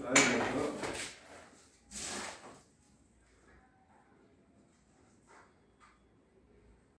Amen.